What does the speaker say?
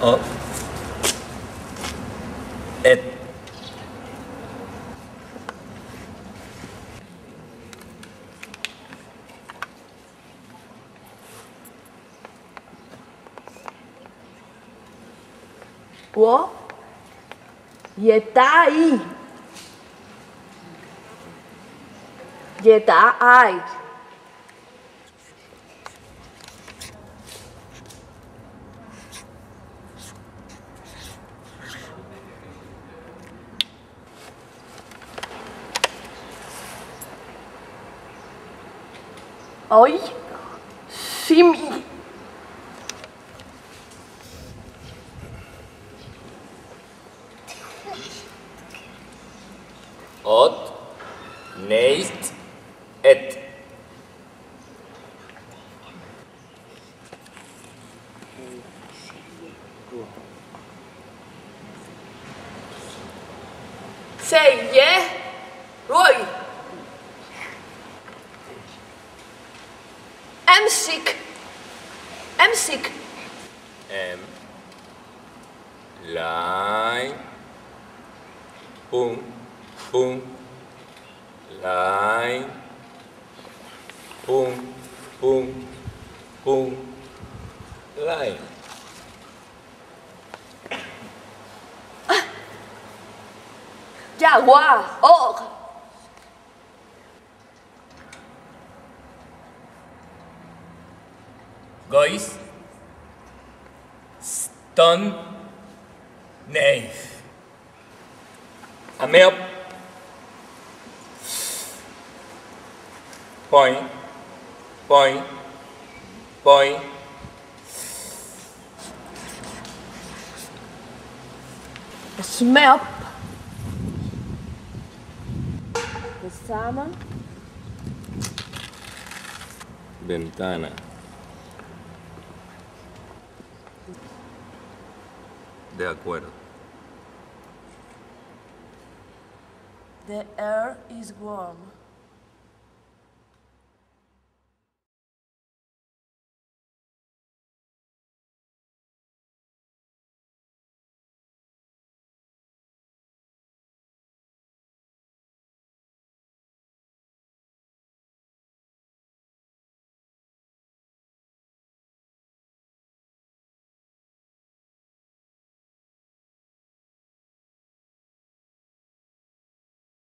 Ờ. up it Ủa? Về ai, Về tả ai? Ai, simi. Ot, neist, et. Seie, roi. Sick. I'm sick. em lại bung bung lại bung bung bung lại Jaguar. Oh. Guys stun knife amep point point point Smell. The salmon. ventana de acuerdo The air is warm.